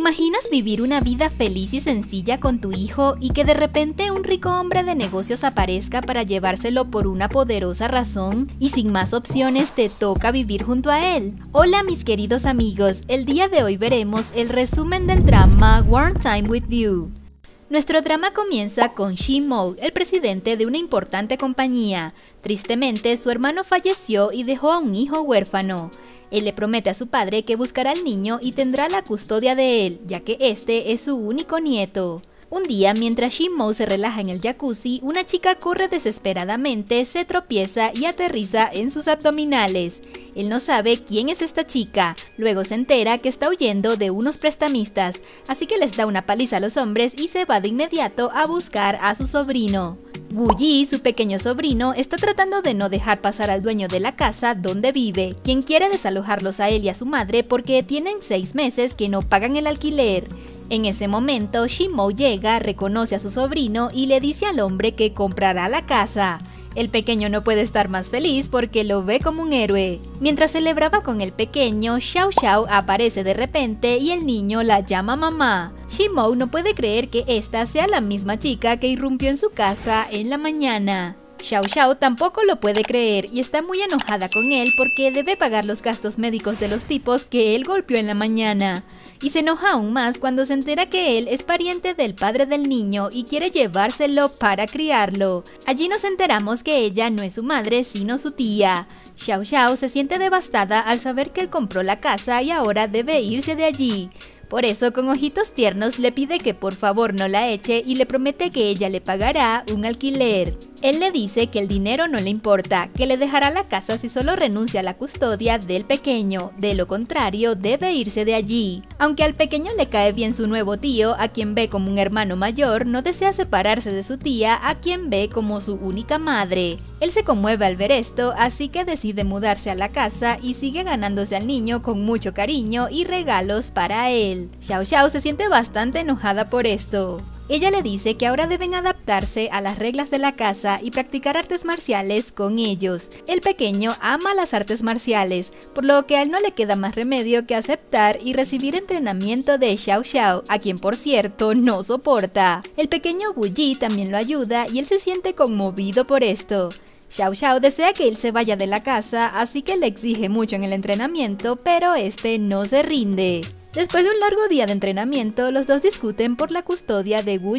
imaginas vivir una vida feliz y sencilla con tu hijo y que de repente un rico hombre de negocios aparezca para llevárselo por una poderosa razón y sin más opciones te toca vivir junto a él? Hola mis queridos amigos, el día de hoy veremos el resumen del drama One Time With You. Nuestro drama comienza con Mo, el presidente de una importante compañía. Tristemente, su hermano falleció y dejó a un hijo huérfano. Él le promete a su padre que buscará al niño y tendrá la custodia de él, ya que este es su único nieto. Un día, mientras Shimo se relaja en el jacuzzi, una chica corre desesperadamente, se tropieza y aterriza en sus abdominales. Él no sabe quién es esta chica, luego se entera que está huyendo de unos prestamistas, así que les da una paliza a los hombres y se va de inmediato a buscar a su sobrino. Wu su pequeño sobrino, está tratando de no dejar pasar al dueño de la casa donde vive, quien quiere desalojarlos a él y a su madre porque tienen seis meses que no pagan el alquiler. En ese momento, Shimo llega, reconoce a su sobrino y le dice al hombre que comprará la casa. El pequeño no puede estar más feliz porque lo ve como un héroe. Mientras celebraba con el pequeño, Xiao Xiao aparece de repente y el niño la llama mamá. Shimou no puede creer que esta sea la misma chica que irrumpió en su casa en la mañana. Xiao Xiao tampoco lo puede creer y está muy enojada con él porque debe pagar los gastos médicos de los tipos que él golpeó en la mañana. Y se enoja aún más cuando se entera que él es pariente del padre del niño y quiere llevárselo para criarlo. Allí nos enteramos que ella no es su madre sino su tía. Xiao Xiao se siente devastada al saber que él compró la casa y ahora debe irse de allí. Por eso, con ojitos tiernos, le pide que por favor no la eche y le promete que ella le pagará un alquiler. Él le dice que el dinero no le importa, que le dejará la casa si solo renuncia a la custodia del pequeño, de lo contrario debe irse de allí. Aunque al pequeño le cae bien su nuevo tío, a quien ve como un hermano mayor, no desea separarse de su tía, a quien ve como su única madre. Él se conmueve al ver esto, así que decide mudarse a la casa y sigue ganándose al niño con mucho cariño y regalos para él. Xiao Xiao se siente bastante enojada por esto. Ella le dice que ahora deben a las reglas de la casa y practicar artes marciales con ellos. El pequeño ama las artes marciales, por lo que a él no le queda más remedio que aceptar y recibir entrenamiento de Xiao Xiao, a quien por cierto no soporta. El pequeño Wu Yi también lo ayuda y él se siente conmovido por esto. Xiao Xiao desea que él se vaya de la casa, así que le exige mucho en el entrenamiento, pero este no se rinde. Después de un largo día de entrenamiento, los dos discuten por la custodia de Wu.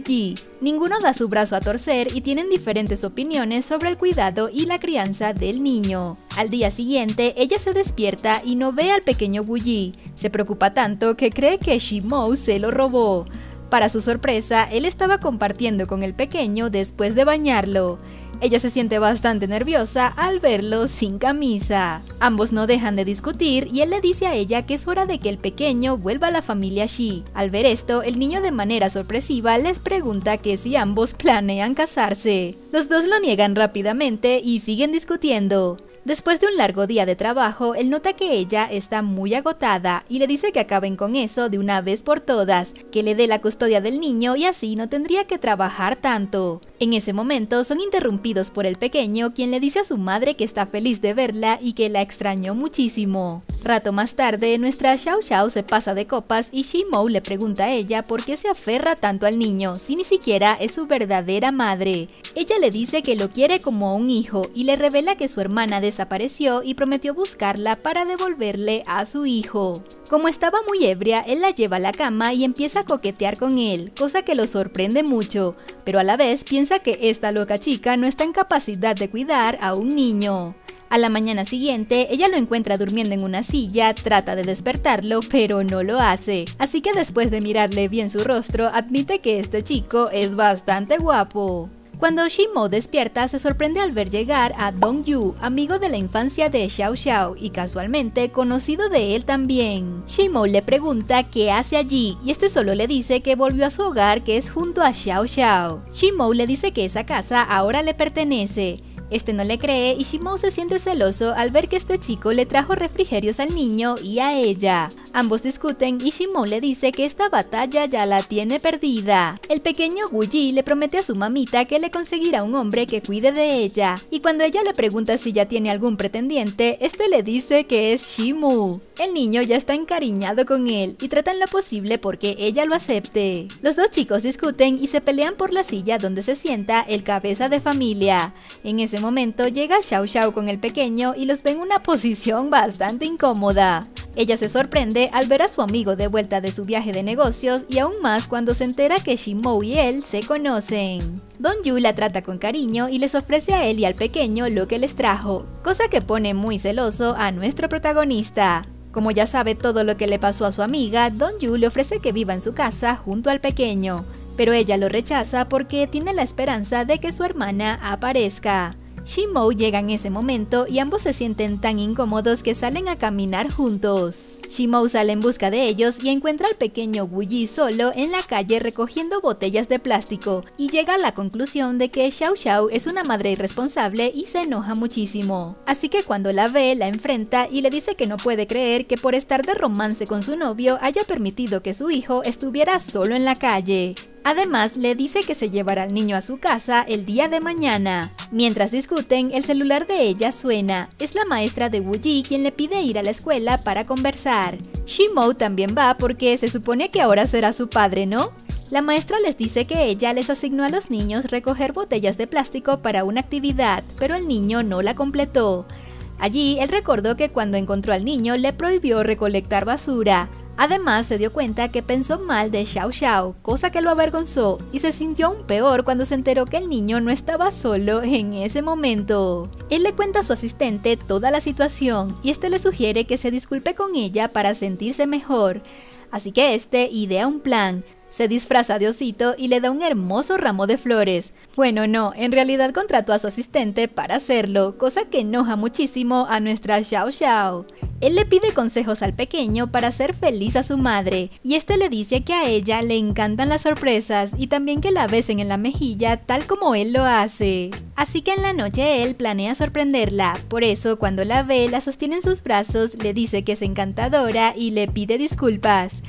Ninguno da su brazo a torcer y tienen diferentes opiniones sobre el cuidado y la crianza del niño. Al día siguiente, ella se despierta y no ve al pequeño Wu. Se preocupa tanto que cree que Shimou se lo robó. Para su sorpresa, él estaba compartiendo con el pequeño después de bañarlo. Ella se siente bastante nerviosa al verlo sin camisa. Ambos no dejan de discutir y él le dice a ella que es hora de que el pequeño vuelva a la familia Shi. Al ver esto, el niño de manera sorpresiva les pregunta que si ambos planean casarse. Los dos lo niegan rápidamente y siguen discutiendo. Después de un largo día de trabajo, él nota que ella está muy agotada y le dice que acaben con eso de una vez por todas, que le dé la custodia del niño y así no tendría que trabajar tanto. En ese momento son interrumpidos por el pequeño, quien le dice a su madre que está feliz de verla y que la extrañó muchísimo. Rato más tarde, nuestra Xiao Xiao se pasa de copas y Shimou le pregunta a ella por qué se aferra tanto al niño si ni siquiera es su verdadera madre. Ella le dice que lo quiere como un hijo y le revela que su hermana desapareció y prometió buscarla para devolverle a su hijo. Como estaba muy ebria, él la lleva a la cama y empieza a coquetear con él, cosa que lo sorprende mucho, pero a la vez piensa que esta loca chica no está en capacidad de cuidar a un niño. A la mañana siguiente, ella lo encuentra durmiendo en una silla, trata de despertarlo, pero no lo hace. Así que después de mirarle bien su rostro, admite que este chico es bastante guapo. Cuando Shimo despierta, se sorprende al ver llegar a Dong Yu, amigo de la infancia de Xiao Xiao y casualmente conocido de él también. Shimo le pregunta qué hace allí y este solo le dice que volvió a su hogar que es junto a Xiao Xiao. Shimo le dice que esa casa ahora le pertenece. Este no le cree y Shimou se siente celoso al ver que este chico le trajo refrigerios al niño y a ella. Ambos discuten y Shimou le dice que esta batalla ya la tiene perdida. El pequeño Wuji le promete a su mamita que le conseguirá un hombre que cuide de ella, y cuando ella le pregunta si ya tiene algún pretendiente, este le dice que es Shimu. El niño ya está encariñado con él y tratan lo posible porque ella lo acepte. Los dos chicos discuten y se pelean por la silla donde se sienta el cabeza de familia. En ese momento llega Xiao Xiao con el pequeño y los ve en una posición bastante incómoda. Ella se sorprende al ver a su amigo de vuelta de su viaje de negocios y aún más cuando se entera que Shimou y él se conocen. Don Yu la trata con cariño y les ofrece a él y al pequeño lo que les trajo, cosa que pone muy celoso a nuestro protagonista. Como ya sabe todo lo que le pasó a su amiga, Don Yu le ofrece que viva en su casa junto al pequeño, pero ella lo rechaza porque tiene la esperanza de que su hermana aparezca. Shimou llega en ese momento y ambos se sienten tan incómodos que salen a caminar juntos. Shimou sale en busca de ellos y encuentra al pequeño Wuyi solo en la calle recogiendo botellas de plástico y llega a la conclusión de que Xiao Xiao es una madre irresponsable y se enoja muchísimo. Así que cuando la ve, la enfrenta y le dice que no puede creer que por estar de romance con su novio haya permitido que su hijo estuviera solo en la calle. Además, le dice que se llevará al niño a su casa el día de mañana. Mientras discuten, el celular de ella suena. Es la maestra de Wuji quien le pide ir a la escuela para conversar. Shimou también va porque se supone que ahora será su padre, ¿no? La maestra les dice que ella les asignó a los niños recoger botellas de plástico para una actividad, pero el niño no la completó. Allí, él recordó que cuando encontró al niño le prohibió recolectar basura. Además, se dio cuenta que pensó mal de Xiao Xiao, cosa que lo avergonzó, y se sintió aún peor cuando se enteró que el niño no estaba solo en ese momento. Él le cuenta a su asistente toda la situación, y este le sugiere que se disculpe con ella para sentirse mejor. Así que este idea un plan, se disfraza de osito y le da un hermoso ramo de flores. Bueno, no, en realidad contrató a su asistente para hacerlo, cosa que enoja muchísimo a nuestra Xiao Xiao. Él le pide consejos al pequeño para hacer feliz a su madre, y este le dice que a ella le encantan las sorpresas y también que la besen en la mejilla tal como él lo hace. Así que en la noche él planea sorprenderla, por eso cuando la ve la sostiene en sus brazos, le dice que es encantadora y le pide disculpas.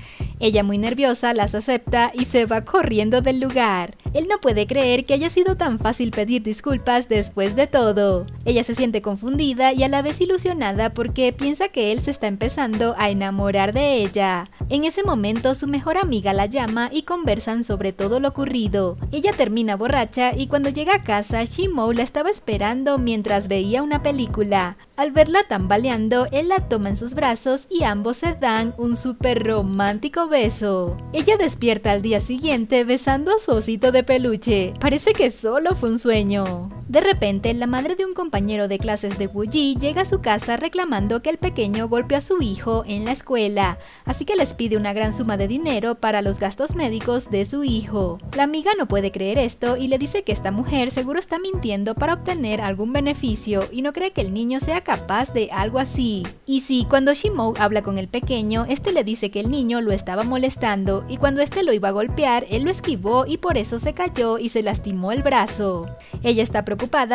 Ella muy nerviosa las acepta y se va corriendo del lugar. Él no puede creer que haya sido tan fácil pedir disculpas después de todo. Ella se siente confundida y a la vez ilusionada porque piensa que él se está empezando a enamorar de ella. En ese momento su mejor amiga la llama y conversan sobre todo lo ocurrido. Ella termina borracha y cuando llega a casa Shimou la estaba esperando mientras veía una película. Al verla tambaleando, él la toma en sus brazos y ambos se dan un súper romántico beso. Ella despierta al día siguiente besando a su osito de peluche. Parece que solo fue un sueño. De repente, la madre de un compañero de clases de Wuji llega a su casa reclamando que el pequeño golpeó a su hijo en la escuela, así que les pide una gran suma de dinero para los gastos médicos de su hijo. La amiga no puede creer esto y le dice que esta mujer seguro está mintiendo para obtener algún beneficio y no cree que el niño sea capaz de algo así. Y sí, cuando Shimou habla con el pequeño, este le dice que el niño lo estaba molestando y cuando este lo iba a golpear, él lo esquivó y por eso se cayó y se lastimó el brazo. Ella está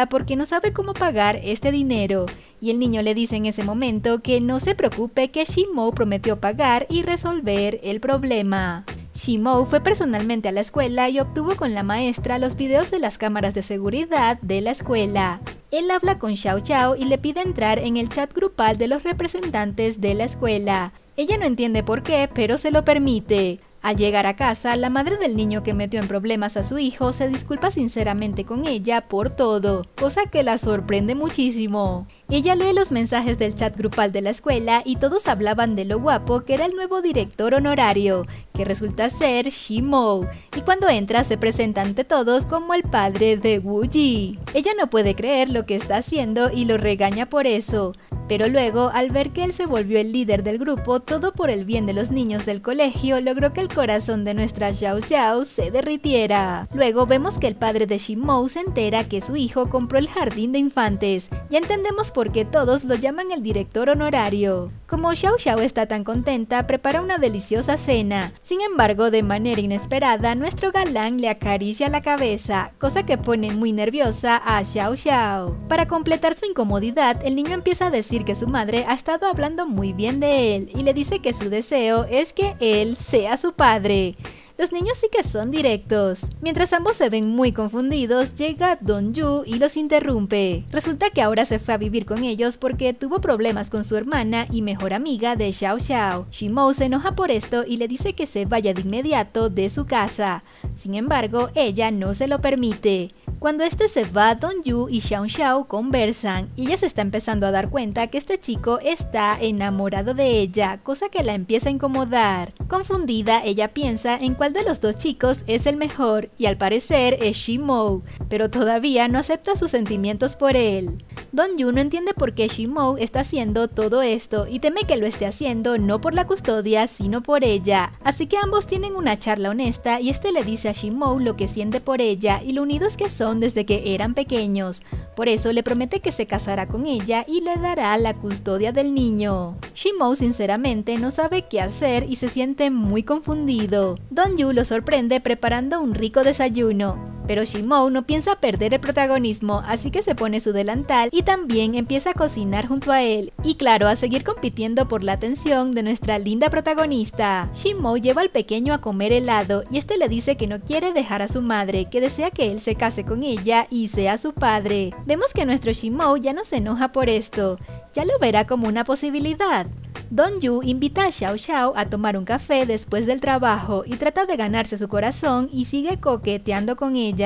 porque no sabe cómo pagar este dinero, y el niño le dice en ese momento que no se preocupe que Shimou prometió pagar y resolver el problema. Shimou fue personalmente a la escuela y obtuvo con la maestra los videos de las cámaras de seguridad de la escuela. Él habla con Xiao Xiao y le pide entrar en el chat grupal de los representantes de la escuela. Ella no entiende por qué, pero se lo permite. Al llegar a casa, la madre del niño que metió en problemas a su hijo se disculpa sinceramente con ella por todo, cosa que la sorprende muchísimo. Ella lee los mensajes del chat grupal de la escuela y todos hablaban de lo guapo que era el nuevo director honorario, que resulta ser Shimou, y cuando entra se presenta ante todos como el padre de Wuji. Ella no puede creer lo que está haciendo y lo regaña por eso, pero luego, al ver que él se volvió el líder del grupo, todo por el bien de los niños del colegio, logró que el corazón de nuestra Xiao Xiao se derritiera. Luego vemos que el padre de Shimou se entera que su hijo compró el jardín de infantes. Ya entendemos por qué todos lo llaman el director honorario. Como Xiao Xiao está tan contenta, prepara una deliciosa cena. Sin embargo, de manera inesperada, nuestro galán le acaricia la cabeza, cosa que pone muy nerviosa a Xiao Xiao. Para completar su incomodidad, el niño empieza a decir que su madre ha estado hablando muy bien de él y le dice que su deseo es que él sea su padre. Los niños sí que son directos. Mientras ambos se ven muy confundidos, llega Don Yu y los interrumpe. Resulta que ahora se fue a vivir con ellos porque tuvo problemas con su hermana y mejor amiga de Xiao Xiao. Shimou se enoja por esto y le dice que se vaya de inmediato de su casa. Sin embargo, ella no se lo permite. Cuando este se va, Don Yu y Xiao Xiao conversan y ella se está empezando a dar cuenta que este chico está enamorado de ella, cosa que la empieza a incomodar. Confundida, ella piensa en cuál de los dos chicos es el mejor y al parecer es Shimou, pero todavía no acepta sus sentimientos por él. Don Yu no entiende por qué Shimou está haciendo todo esto y teme que lo esté haciendo no por la custodia sino por ella, así que ambos tienen una charla honesta y este le dice a Shimou lo que siente por ella y lo unidos que son desde que eran pequeños. Por eso le promete que se casará con ella y le dará la custodia del niño. Shimou sinceramente no sabe qué hacer y se siente muy confundido. Don Yu lo sorprende preparando un rico desayuno. Pero Shimou no piensa perder el protagonismo, así que se pone su delantal y también empieza a cocinar junto a él. Y claro, a seguir compitiendo por la atención de nuestra linda protagonista. Shimou lleva al pequeño a comer helado y este le dice que no quiere dejar a su madre, que desea que él se case con ella y sea su padre. Vemos que nuestro Shimou ya no se enoja por esto, ya lo verá como una posibilidad. Don Yu invita a Xiao Xiao a tomar un café después del trabajo y trata de ganarse su corazón y sigue coqueteando con ella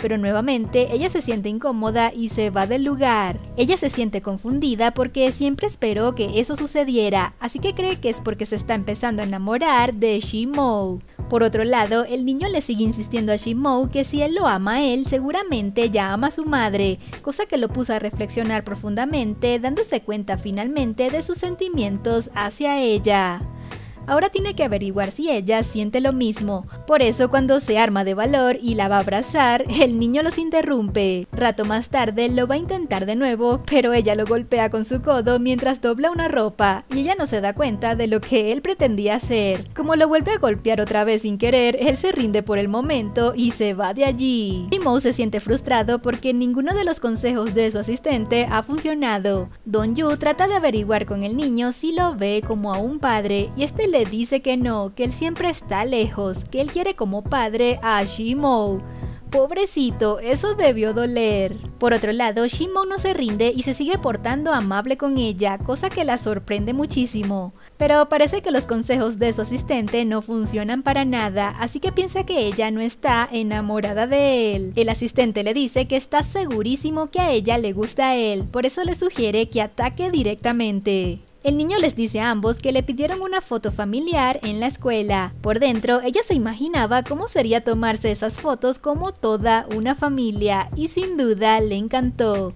pero nuevamente ella se siente incómoda y se va del lugar. Ella se siente confundida porque siempre esperó que eso sucediera, así que cree que es porque se está empezando a enamorar de Shimou. Por otro lado, el niño le sigue insistiendo a Shimou que si él lo ama a él, seguramente ya ama a su madre, cosa que lo puso a reflexionar profundamente, dándose cuenta finalmente de sus sentimientos hacia ella. Ahora tiene que averiguar si ella siente lo mismo. Por eso cuando se arma de valor y la va a abrazar, el niño los interrumpe. Rato más tarde lo va a intentar de nuevo, pero ella lo golpea con su codo mientras dobla una ropa y ella no se da cuenta de lo que él pretendía hacer. Como lo vuelve a golpear otra vez sin querer, él se rinde por el momento y se va de allí. Timo se siente frustrado porque ninguno de los consejos de su asistente ha funcionado. Don Yu trata de averiguar con el niño si lo ve como a un padre y este le dice que no, que él siempre está lejos, que él quiere como padre a Shimou. Pobrecito, eso debió doler. Por otro lado, Shimou no se rinde y se sigue portando amable con ella, cosa que la sorprende muchísimo. Pero parece que los consejos de su asistente no funcionan para nada, así que piensa que ella no está enamorada de él. El asistente le dice que está segurísimo que a ella le gusta a él, por eso le sugiere que ataque directamente. El niño les dice a ambos que le pidieron una foto familiar en la escuela. Por dentro, ella se imaginaba cómo sería tomarse esas fotos como toda una familia y sin duda le encantó.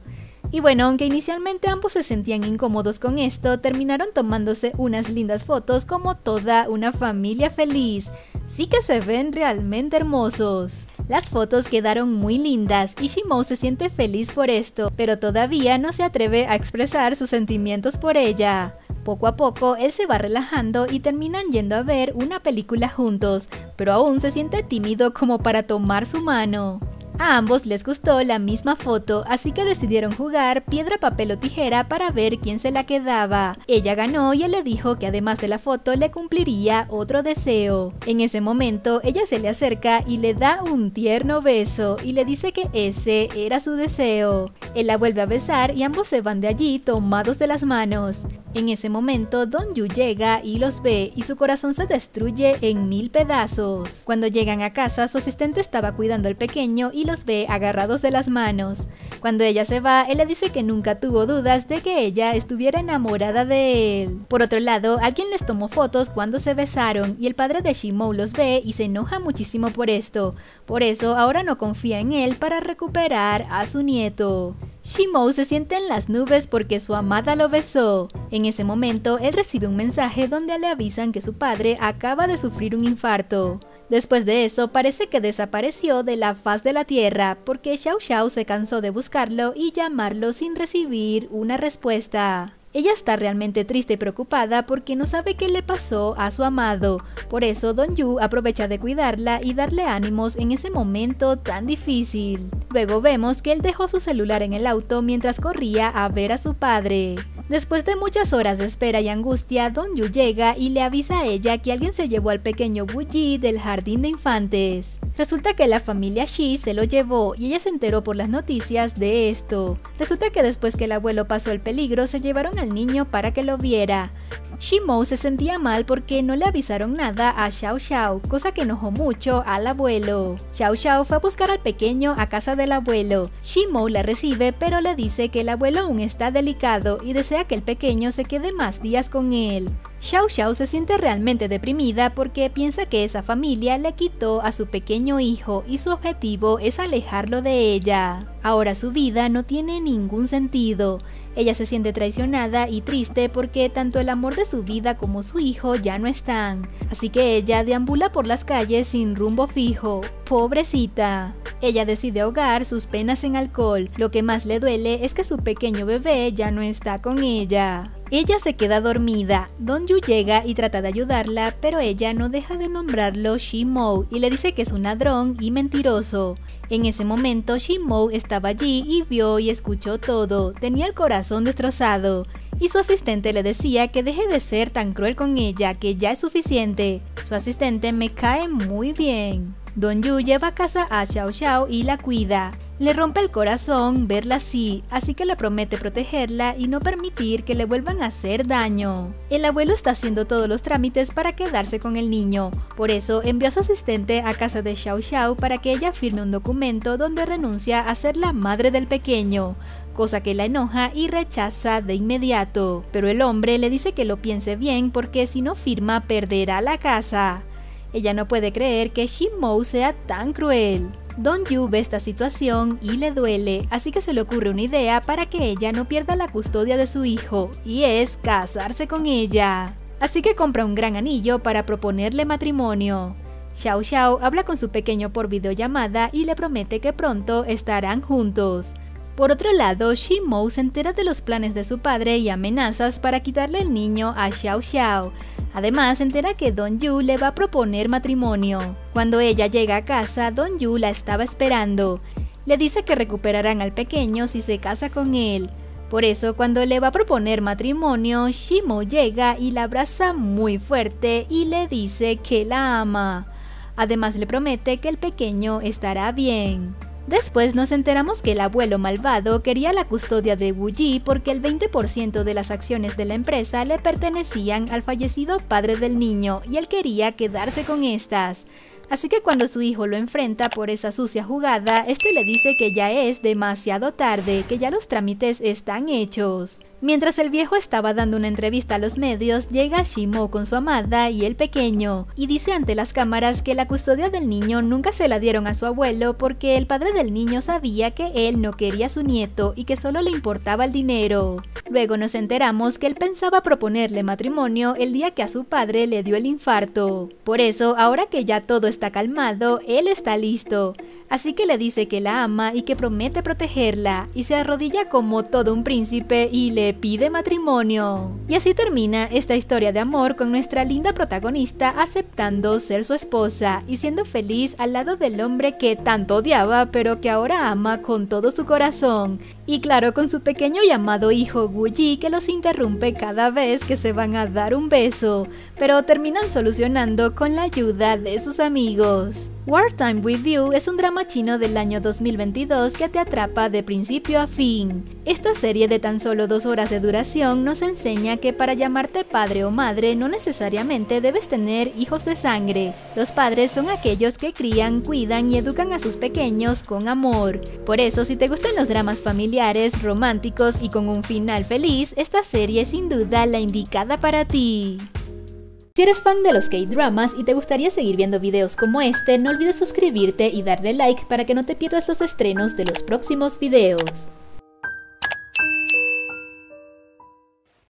Y bueno, aunque inicialmente ambos se sentían incómodos con esto, terminaron tomándose unas lindas fotos como toda una familia feliz. Sí que se ven realmente hermosos. Las fotos quedaron muy lindas y Shimou se siente feliz por esto, pero todavía no se atreve a expresar sus sentimientos por ella. Poco a poco él se va relajando y terminan yendo a ver una película juntos, pero aún se siente tímido como para tomar su mano. A ambos les gustó la misma foto, así que decidieron jugar piedra, papel o tijera para ver quién se la quedaba. Ella ganó y él le dijo que además de la foto le cumpliría otro deseo. En ese momento, ella se le acerca y le da un tierno beso y le dice que ese era su deseo. Él la vuelve a besar y ambos se van de allí tomados de las manos. En ese momento, Don Yu llega y los ve y su corazón se destruye en mil pedazos. Cuando llegan a casa, su asistente estaba cuidando al pequeño y los ve agarrados de las manos. Cuando ella se va, él le dice que nunca tuvo dudas de que ella estuviera enamorada de él. Por otro lado, alguien les tomó fotos cuando se besaron y el padre de Shimou los ve y se enoja muchísimo por esto. Por eso ahora no confía en él para recuperar a su nieto. Shimou se siente en las nubes porque su amada lo besó. En ese momento, él recibe un mensaje donde le avisan que su padre acaba de sufrir un infarto. Después de eso, parece que desapareció de la faz de la tierra porque Xiao Xiao se cansó de buscarlo y llamarlo sin recibir una respuesta. Ella está realmente triste y preocupada porque no sabe qué le pasó a su amado. Por eso Don Yu aprovecha de cuidarla y darle ánimos en ese momento tan difícil. Luego vemos que él dejó su celular en el auto mientras corría a ver a su padre. Después de muchas horas de espera y angustia, Don Yu llega y le avisa a ella que alguien se llevó al pequeño Wu Ji del jardín de infantes. Resulta que la familia Shi se lo llevó y ella se enteró por las noticias de esto. Resulta que después que el abuelo pasó el peligro, se llevaron al niño para que lo viera. Shimou se sentía mal porque no le avisaron nada a Xiao Xiao, cosa que enojó mucho al abuelo. Xiao Xiao fue a buscar al pequeño a casa del abuelo. Shimou la recibe pero le dice que el abuelo aún está delicado y desea que el pequeño se quede más días con él. Xiao Xiao se siente realmente deprimida porque piensa que esa familia le quitó a su pequeño hijo y su objetivo es alejarlo de ella. Ahora su vida no tiene ningún sentido. Ella se siente traicionada y triste porque tanto el amor de su vida como su hijo ya no están. Así que ella deambula por las calles sin rumbo fijo. Pobrecita. Ella decide ahogar sus penas en alcohol. Lo que más le duele es que su pequeño bebé ya no está con ella. Ella se queda dormida. Don Yu llega y trata de ayudarla, pero ella no deja de nombrarlo Shimou y le dice que es un ladrón y mentiroso. En ese momento Shimou estaba allí y vio y escuchó todo. Tenía el corazón destrozado. Y su asistente le decía que deje de ser tan cruel con ella, que ya es suficiente. Su asistente me cae muy bien. Don Yu lleva a casa a Xiao Xiao y la cuida. Le rompe el corazón verla así, así que le promete protegerla y no permitir que le vuelvan a hacer daño. El abuelo está haciendo todos los trámites para quedarse con el niño, por eso envió a su asistente a casa de Xiao Xiao para que ella firme un documento donde renuncia a ser la madre del pequeño, cosa que la enoja y rechaza de inmediato. Pero el hombre le dice que lo piense bien porque si no firma perderá la casa. Ella no puede creer que Shimou sea tan cruel. Don Yu ve esta situación y le duele, así que se le ocurre una idea para que ella no pierda la custodia de su hijo, y es casarse con ella. Así que compra un gran anillo para proponerle matrimonio. Xiao Xiao habla con su pequeño por videollamada y le promete que pronto estarán juntos. Por otro lado, Shimou se entera de los planes de su padre y amenazas para quitarle el niño a Xiao Xiao, Además, se entera que Don Yu le va a proponer matrimonio. Cuando ella llega a casa, Don Yu la estaba esperando. Le dice que recuperarán al pequeño si se casa con él. Por eso, cuando le va a proponer matrimonio, Shimo llega y la abraza muy fuerte y le dice que la ama. Además, le promete que el pequeño estará bien. Después nos enteramos que el abuelo malvado quería la custodia de Wu porque el 20% de las acciones de la empresa le pertenecían al fallecido padre del niño y él quería quedarse con estas. Así que cuando su hijo lo enfrenta por esa sucia jugada, este le dice que ya es demasiado tarde, que ya los trámites están hechos. Mientras el viejo estaba dando una entrevista a los medios, llega Shimo con su amada y el pequeño, y dice ante las cámaras que la custodia del niño nunca se la dieron a su abuelo porque el padre del niño sabía que él no quería a su nieto y que solo le importaba el dinero. Luego nos enteramos que él pensaba proponerle matrimonio el día que a su padre le dio el infarto. Por eso, ahora que ya todo está calmado, él está listo. Así que le dice que la ama y que promete protegerla, y se arrodilla como todo un príncipe y le pide matrimonio. Y así termina esta historia de amor con nuestra linda protagonista aceptando ser su esposa y siendo feliz al lado del hombre que tanto odiaba pero que ahora ama con todo su corazón. Y claro, con su pequeño llamado hijo Guji que los interrumpe cada vez que se van a dar un beso, pero terminan solucionando con la ayuda de sus amigos. Wartime With You es un drama chino del año 2022 que te atrapa de principio a fin. Esta serie de tan solo dos horas de duración nos enseña que para llamarte padre o madre no necesariamente debes tener hijos de sangre. Los padres son aquellos que crían, cuidan y educan a sus pequeños con amor. Por eso si te gustan los dramas románticos y con un final feliz, esta serie es sin duda la indicada para ti. Si eres fan de los K-dramas y te gustaría seguir viendo videos como este, no olvides suscribirte y darle like para que no te pierdas los estrenos de los próximos videos.